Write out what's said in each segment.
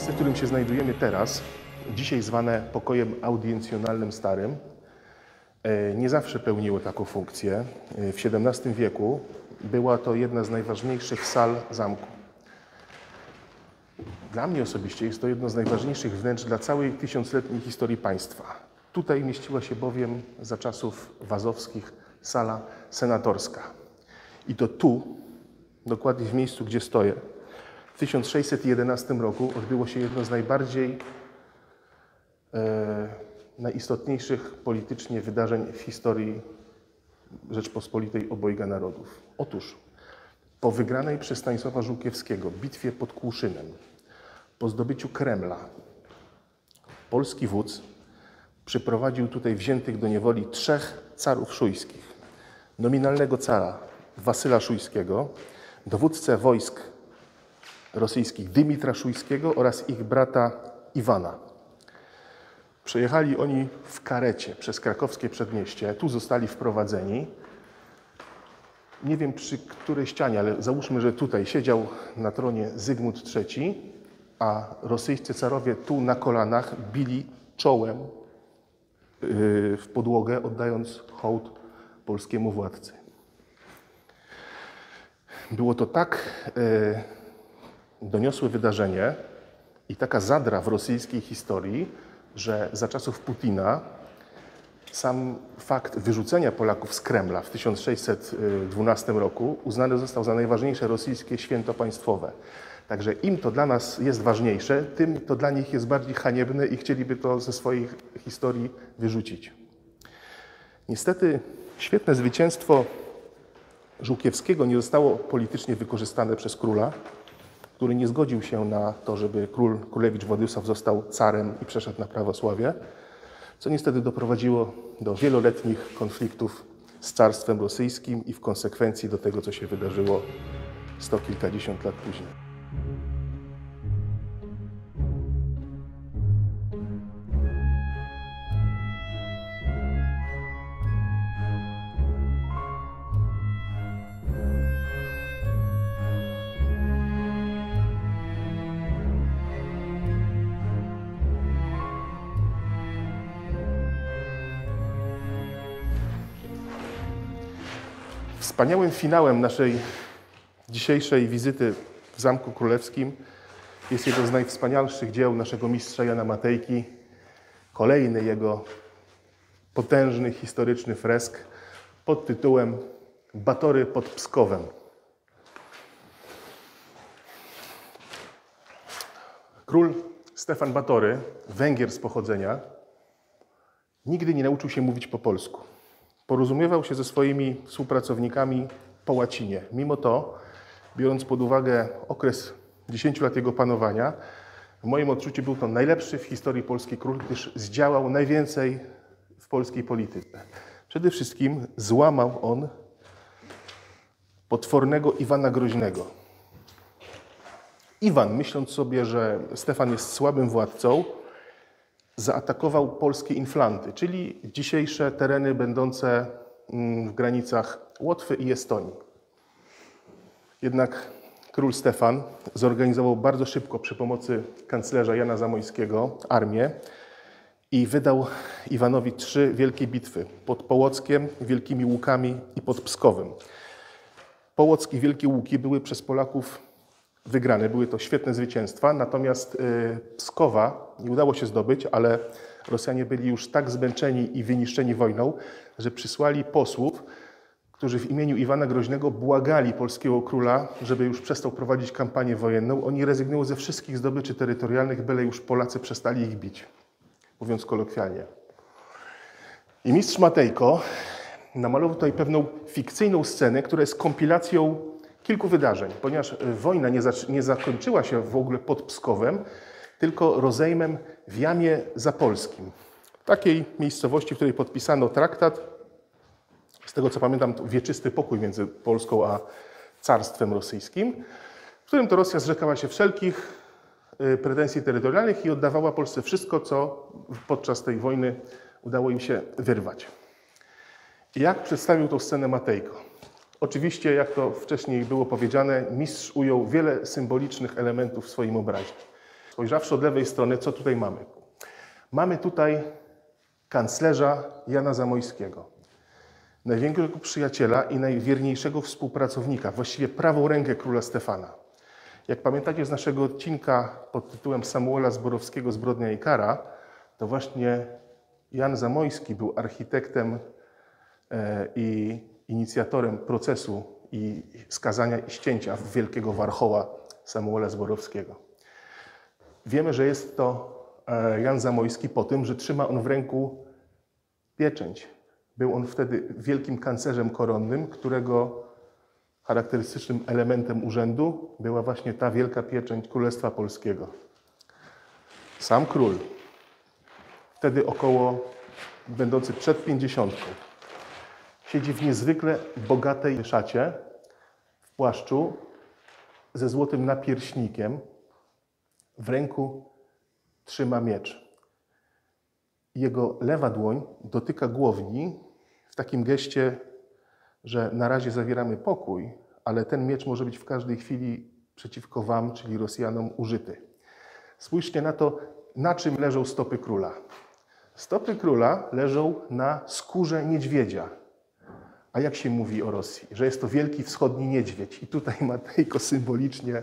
Miejsce, w którym się znajdujemy teraz, dzisiaj zwane pokojem audiencjonalnym starym, e, nie zawsze pełniło taką funkcję. E, W XVII wieku była to jedna z najważniejszych sal zamku. Dla mnie osobiście jest to jedno z najważniejszych wnętrz dla całej tysiącletniej historii państwa. Tutaj mieściła się bowiem za czasów wazowskich sala senatorska. I to tu, dokładnie w miejscu, gdzie stoję, 1611 roku odbyło się jedno z najbardziej e, najistotniejszych politycznie wydarzeń w historii Rzeczpospolitej obojga narodów. Otóż po wygranej przez Stanisława Żółkiewskiego bitwie pod Kłuszynem, po zdobyciu Kremla, polski wódz przyprowadził tutaj wziętych do niewoli trzech carów szujskich. Nominalnego cara Wasyla Szujskiego, dowódcę wojsk rosyjskich Dymitra Szujskiego oraz ich brata Iwana. Przejechali oni w karecie przez krakowskie przedmieście. Tu zostali wprowadzeni. Nie wiem przy której ścianie, ale załóżmy, że tutaj siedział na tronie Zygmunt III, a rosyjscy carowie tu na kolanach bili czołem yy, w podłogę, oddając hołd polskiemu władcy. Było to tak doniosłe wydarzenie i taka zadra w rosyjskiej historii, że za czasów Putina sam fakt wyrzucenia Polaków z Kremla w 1612 roku uznany został za najważniejsze rosyjskie święto państwowe. Także im to dla nas jest ważniejsze, tym to dla nich jest bardziej haniebne i chcieliby to ze swojej historii wyrzucić. Niestety świetne zwycięstwo Żółkiewskiego nie zostało politycznie wykorzystane przez króla, który nie zgodził się na to, żeby król, królewicz Władysław został carem i przeszedł na prawosławie, co niestety doprowadziło do wieloletnich konfliktów z carstwem rosyjskim i w konsekwencji do tego, co się wydarzyło sto kilkadziesiąt lat później. Wspaniałym finałem naszej dzisiejszej wizyty w Zamku Królewskim jest jedno z najwspanialszych dzieł naszego mistrza Jana Matejki. Kolejny jego potężny, historyczny fresk pod tytułem Batory pod Pskowem. Król Stefan Batory, Węgier z pochodzenia, nigdy nie nauczył się mówić po polsku. Porozumiewał się ze swoimi współpracownikami po łacinie. Mimo to, biorąc pod uwagę okres 10 lat jego panowania, w moim odczuciu był to najlepszy w historii polski król, gdyż zdziałał najwięcej w polskiej polityce. Przede wszystkim złamał on potwornego Iwana Groźnego. Iwan, myśląc sobie, że Stefan jest słabym władcą, zaatakował polskie inflanty, czyli dzisiejsze tereny będące w granicach Łotwy i Estonii. Jednak król Stefan zorganizował bardzo szybko przy pomocy kanclerza Jana Zamojskiego armię i wydał Iwanowi trzy wielkie bitwy pod Połockiem, Wielkimi Łukami i pod Pskowem. Połock i Wielkie Łuki były przez Polaków wygrane. Były to świetne zwycięstwa, natomiast Pskowa nie udało się zdobyć, ale Rosjanie byli już tak zmęczeni i wyniszczeni wojną, że przysłali posłów, którzy w imieniu Iwana Groźnego błagali polskiego króla, żeby już przestał prowadzić kampanię wojenną. Oni rezygnują ze wszystkich zdobyczy terytorialnych, byle już Polacy przestali ich bić, mówiąc kolokwialnie. I mistrz Matejko namalował tutaj pewną fikcyjną scenę, która jest kompilacją kilku wydarzeń, ponieważ wojna nie, nie, zakończyła się w ogóle pod Pskowem, tylko rozejmem w Jamie Zapolskim. Takiej miejscowości, w której podpisano traktat, z tego co pamiętam, wieczysty pokój między Polską a Carstwem Rosyjskim, w którym to Rosja zrzekała się wszelkich pretensji terytorialnych i oddawała Polsce wszystko, co podczas tej wojny udało im się wyrwać. Jak przedstawił tą scenę Matejko? Oczywiście, jak to wcześniej było powiedziane, mistrz ujął wiele symbolicznych elementów w swoim obrazie. Spojrzawszy od lewej strony, co tutaj mamy? Mamy tutaj kanclerza Jana Zamojskiego, największego przyjaciela i najwierniejszego współpracownika, właściwie prawą rękę króla Stefana. Jak pamiętacie z naszego odcinka pod tytułem Samuela Zborowskiego Zbrodnia i kara, to właśnie Jan Zamojski był architektem e, i inicjatorem procesu i skazania i ścięcia wielkiego warchoła Samuela Zborowskiego. Wiemy, że jest to e, Jan Zamojski po tym, że trzyma on w ręku pieczęć. Był on wtedy wielkim kancerzem koronnym, którego charakterystycznym elementem urzędu była właśnie ta wielka pieczęć Królestwa Polskiego. Sam król, wtedy około będący przed pięćdziesiątką, siedzi w niezwykle bogatej szacie, w płaszczu, ze złotym napierśnikiem. W ręku trzyma miecz. Jego lewa dłoń dotyka głowni w takim geście, że na razie zawieramy pokój, ale ten miecz może być w każdej chwili przeciwko Wam, czyli Rosjanom, użyty. Spójrzcie na to, na czym leżą stopy króla. Stopy króla leżą na skórze niedźwiedzia. A jak się mówi o Rosji? Że jest to wielki wschodni niedźwiedź. I tutaj Matejko symbolicznie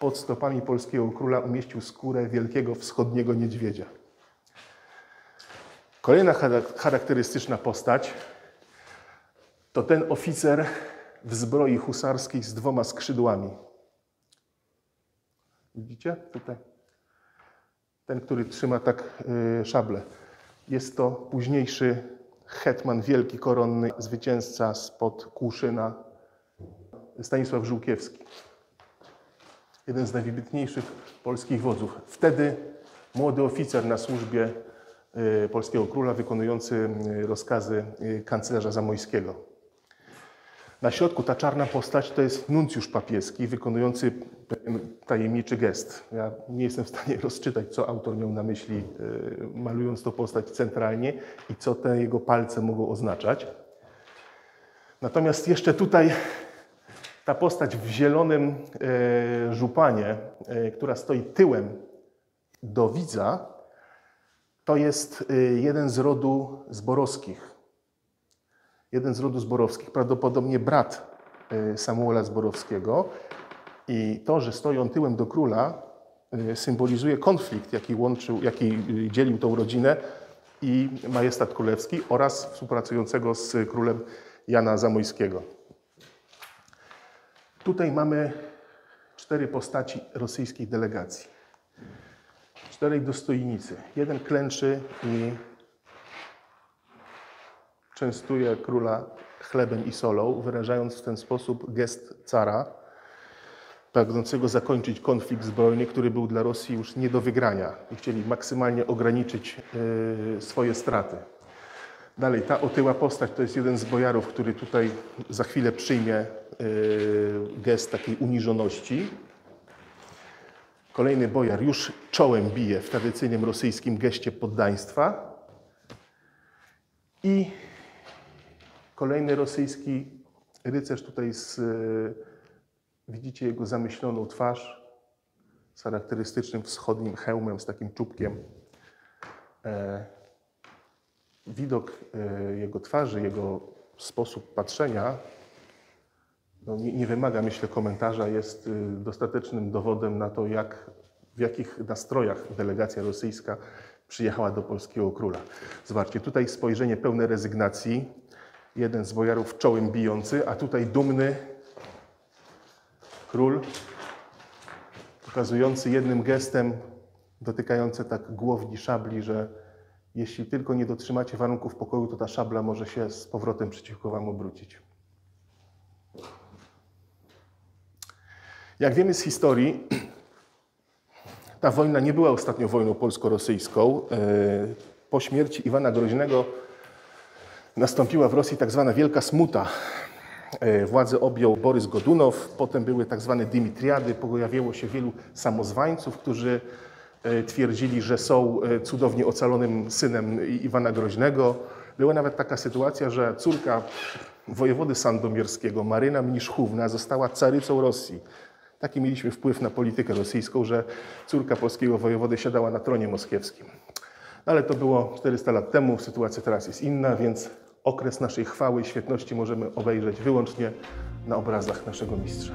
pod stopami polskiego króla umieścił skórę wielkiego wschodniego niedźwiedzia. Kolejna charakterystyczna postać to ten oficer w zbroi husarskiej z dwoma skrzydłami. Widzicie tutaj? Ten, który trzyma tak yy, szablę. Jest to późniejszy hetman wielki koronny, zwycięzca spod Kłuszyna, Stanisław Żółkiewski. Jeden z najwybitniejszych polskich wodzów. Wtedy młody oficer na służbie y, polskiego króla, wykonujący y, rozkazy y, kanclerza Zamojskiego. Na środku ta czarna postać to jest nuncjusz papieski wykonujący tajemniczy gest. Ja nie jestem w stanie rozczytać, co autor miał na myśli, malując tą postać centralnie i co te jego palce mogą oznaczać. Natomiast jeszcze tutaj ta postać w zielonym yy, żupanie, yy, która stoi tyłem do widza, to jest jeden z rodu zborowskich jeden z rodu Zborowskich, prawdopodobnie brat Samuela Zborowskiego. I to, że stoi on tyłem do króla, symbolizuje konflikt, jaki, łączył, jaki dzielił tą rodzinę i majestat królewski oraz współpracującego z królem Jana Zamojskiego. Tutaj mamy cztery postaci rosyjskiej delegacji. Czterej dostojnicy. Jeden klęczy i częstuje króla chlebem i solą, wyrażając w ten sposób gest cara, pragnącego zakończyć konflikt zbrojny, który był dla Rosji już nie do wygrania i chcieli maksymalnie ograniczyć yy, swoje straty. Dalej, ta otyła postać to jest jeden z bojarów, który tutaj za chwilę przyjmie gest takiej uniżoności. Kolejny bojar już czołem bije w tradycyjnym rosyjskim geście poddaństwa. I Kolejny rosyjski rycerz tutaj z, e, widzicie jego zamyśloną twarz z charakterystycznym wschodnim hełmem, z takim czubkiem. E, widok e, jego twarzy, jego sposób patrzenia no nie, nie, wymaga, myślę, komentarza, jest dostatecznym dowodem na to, jak, w jakich nastrojach delegacja rosyjska przyjechała do polskiego króla. Zobaczcie, tutaj spojrzenie pełne rezygnacji, jeden z bojarów czołem bijący, a tutaj dumny król, pokazujący jednym gestem, dotykający tak głowni szabli, że jeśli tylko nie dotrzymacie warunków pokoju, to ta szabla może się z powrotem przeciwko wam obrócić. Jak wiemy z historii, ta wojna nie była ostatnio wojną polsko-rosyjską. E, po śmierci Iwana Groźnego nastąpiła w Rosji tak zwana wielka smuta. E, władzę objął Borys Godunow, potem były tak zwane dymitriady, pojawiło się wielu samozwańców, którzy e, twierdzili, że są cudownie ocalonym synem Iwana Groźnego. Była nawet taka sytuacja, że córka wojewody sandomierskiego, Maryna Mniszchówna, została carycą Rosji. Taki mieliśmy wpływ na politykę rosyjską, że córka polskiego wojewody siadała na tronie moskiewskim. Ale to było 400 lat temu, sytuacja teraz jest inna, więc okres naszej chwały i świetności możemy obejrzeć wyłącznie na obrazach naszego mistrza.